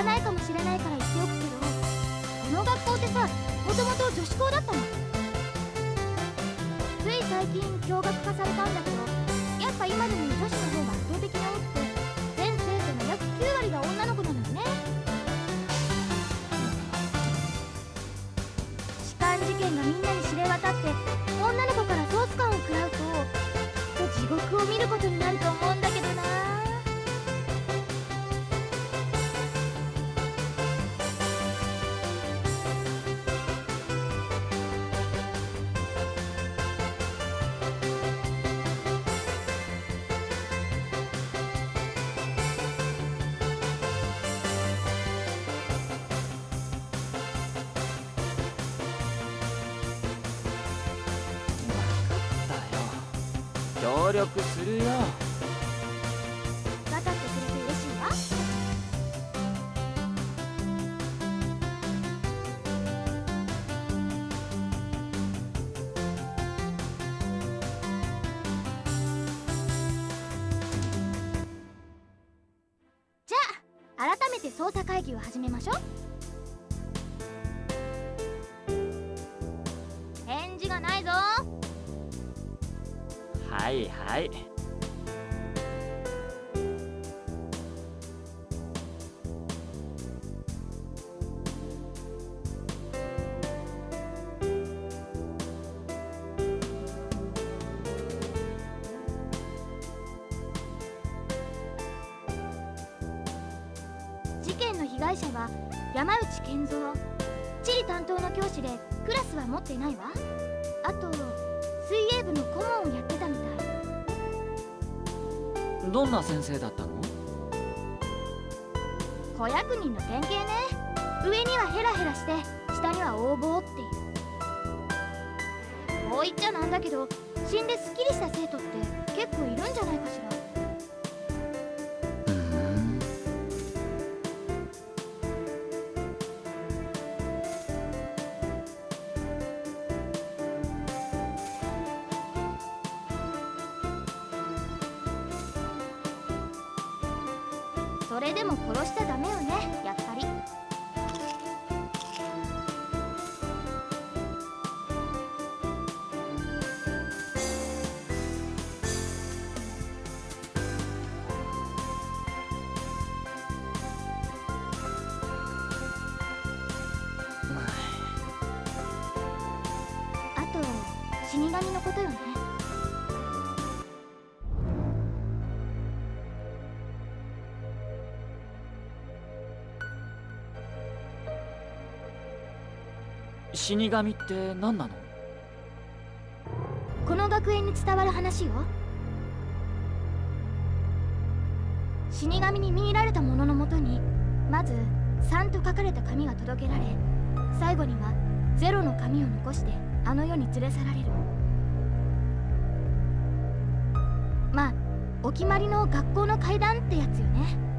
らないかもしれないから言っておくけどこの学校ってさもともと女子校だったの。つい最近共学化されたんだけど協力するよ。はいはい。どんな先生だったの？子役人の典型ね。上にはヘラヘラして下には横暴っていう。こう言っちゃなんだけど死んですっきりした生徒って結構いるんじゃないかしら。それでも殺しちゃダメよね。やっ死神って何なの？この学園に伝わる話よ。死神に見入られた者のもとにまず3と書かれた紙が届けられ最後には0の紙を残してあの世に連れ去られる。まあお決まりの学校の階段ってやつよね。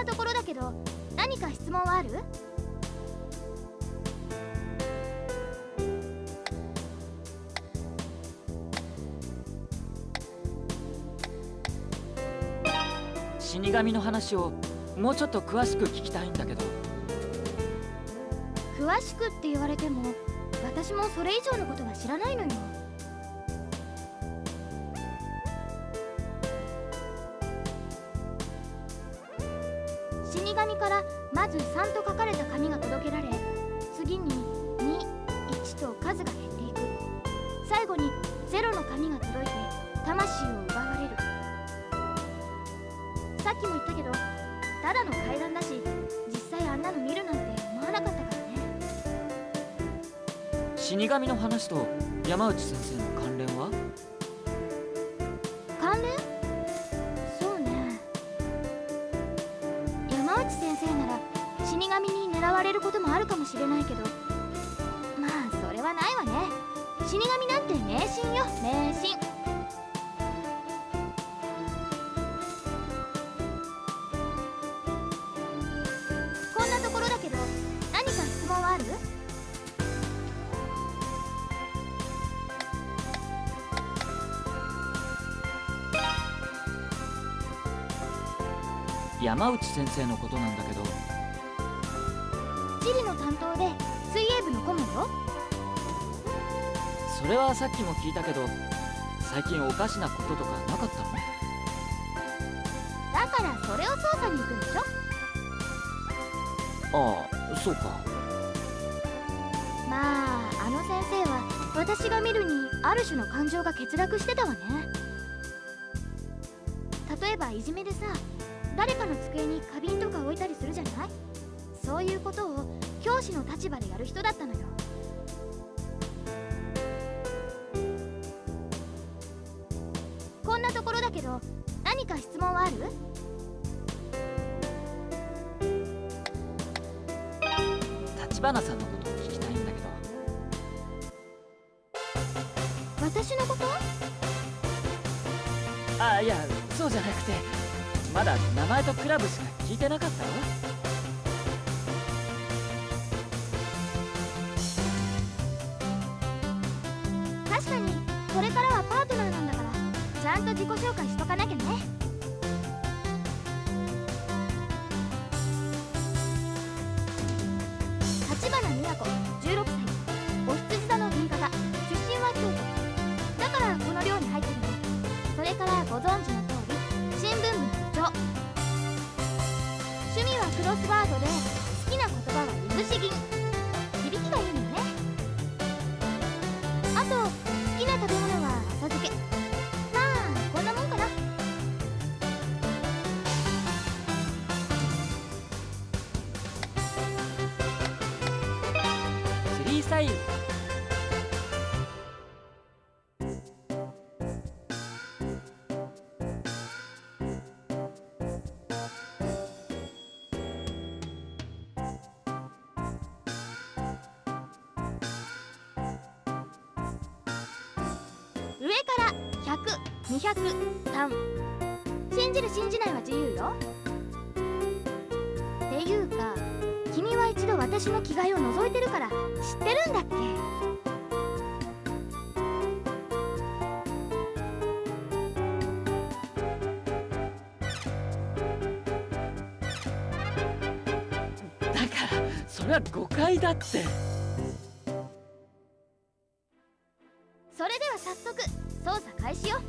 なところだけど何か質問はある？死神の話をもうちょっと詳しく聞きたいんだけど。詳しくって言われても私もそれ以上のことは知らないのよ死神からまず3と書かれた紙が届けられ次に21と数が減っていく。最後に0の紙が届いて魂を奪われる。さっきも言ったけどただの階段だし実際あんなの見るなんて思わなかったからね。死神の話と山内先生の先生なら死神に狙われることもあるかもしれないけど。まあそれはないわね。死神なんて迷信よ。迷信。山内先生のことなんだけど。地理の担当で水泳部の顧問よ。それはさっきも聞いたけど最近おかしなこととかなかったの？だからそれを捜査に行くんでしょ？ああそうか。まああの先生は私が見るにある種の感情が欠落してたわね。例えばいじめでさ誰かの机に花瓶とか置いたりするじゃない？そういうことを教師の立場でやる人だったのよ。こんなところだけど何か質問はある？立花さんのことを聞きたいんだけど。私のこと？ああいやそうじゃなくてまだ名前とクラブしか聞いてなかったよ。確かにこれからはパートナーなんだからちゃんと自己紹介しとかなきゃね。上から100203信じる信じないは自由よ。っていうか君は一度私の着替えを覗いてるから知ってるんだっけ？だからそれは誤解だって。開始よ。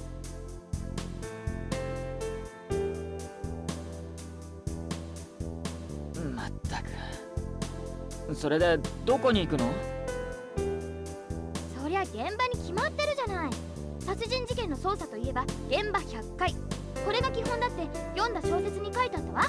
まったく。それでどこに行くの？そりゃ現場に決まってるじゃない。殺人事件の捜査といえば現場100回。これが基本だって読んだ小説に書いてあったわ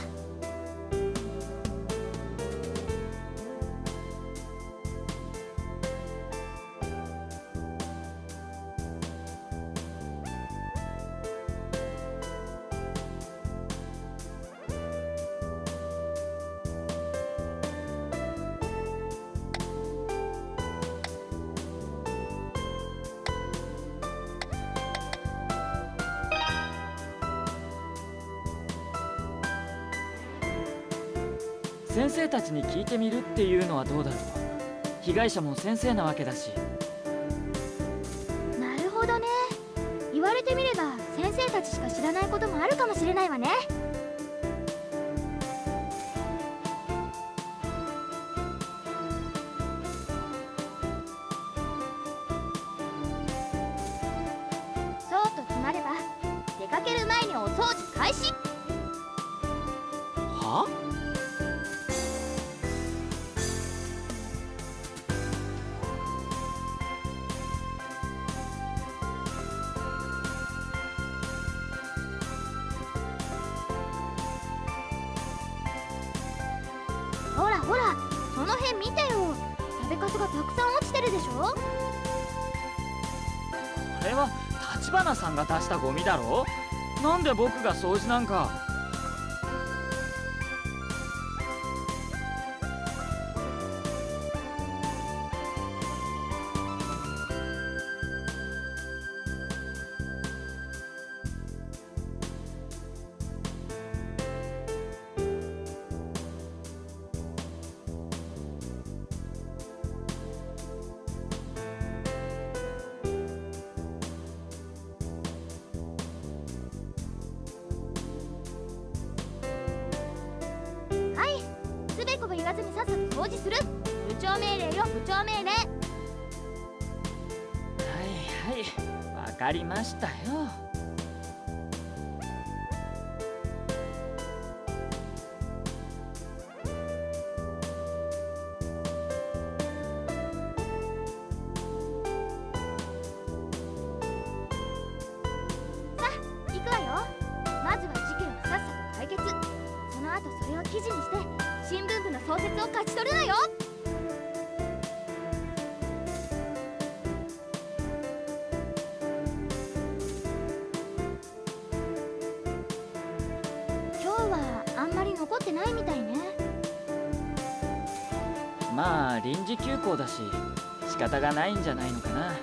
先生たちに聞いてみるっていうのはどうだろう。被害者も先生なわけだし。なるほどね。言われてみれば先生たちしか知らないこともあるかもしれないわね。がたくさん落ちてるでしょ？これは橘さんが出したゴミだろ？なんで僕が掃除なんか表示する。部長命令よ部長命令。はいはいわかりましたよ。まあ臨時休校だし仕方がないんじゃないのかな。じ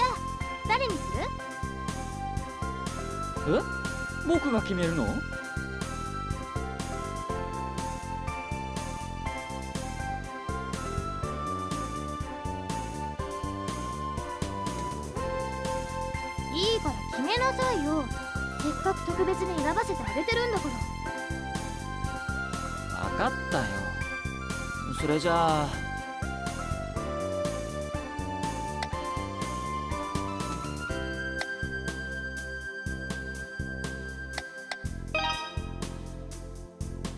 ゃあ誰にする？え？僕が決めるの？げてるんだから。分かったよ。それじゃあ。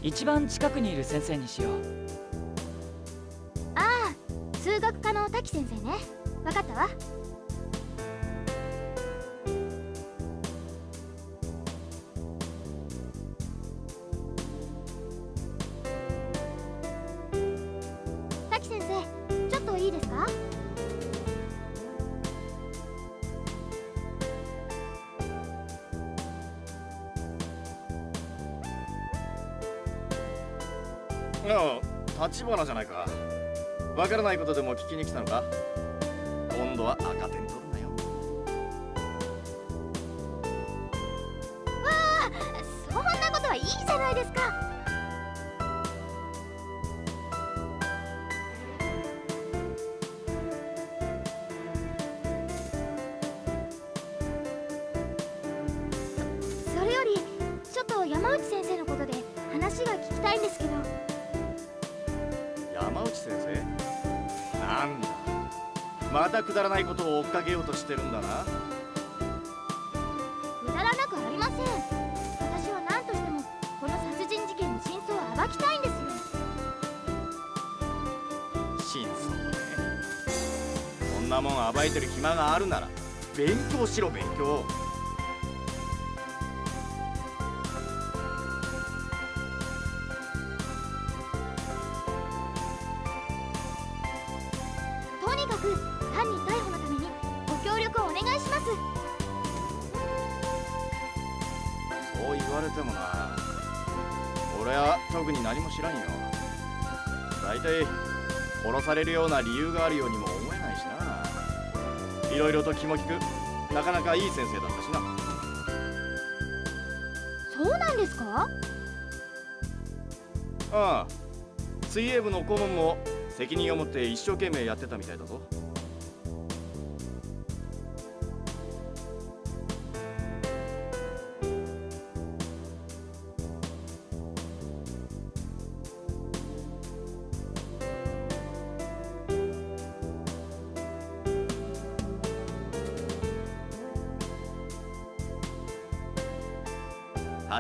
一番近くにいる先生にしよう。ああ数学科の滝先生ね。わかったわああ立花じゃないか。わからないことでも聞きに来たのか？今度は赤点取るなよ。わあそんなことはいいじゃないですか。それよりちょっと山内先生のことで話が聞きたいんですけど。またくだらないことを追っかけようとしてるんだな。くだらなくありません。私は何としてもこの殺人事件の真相を暴きたいんですよ。真相ね。そんなもん暴いてる暇があるなら勉強しろ勉強殺されるような理由があるようにも思えないしな。いろいろと気も利くなかなかいい先生だったしな。そうなんですか？ああ水泳部の顧問も責任を持って一生懸命やってたみたいだぞ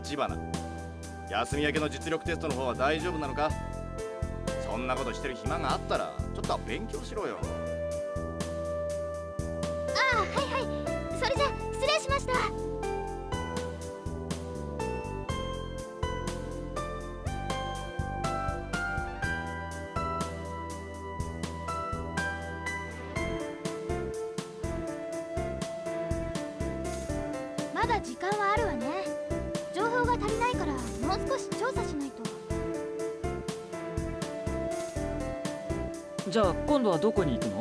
立花。休み明けの実力テストの方は大丈夫なのか？そんなことしてる暇があったらちょっと勉強しろよ。ああはいはい。それじゃ失礼しました。まだ時間はあるわね。う少し調査しないと。じゃあ今度はどこに行くの？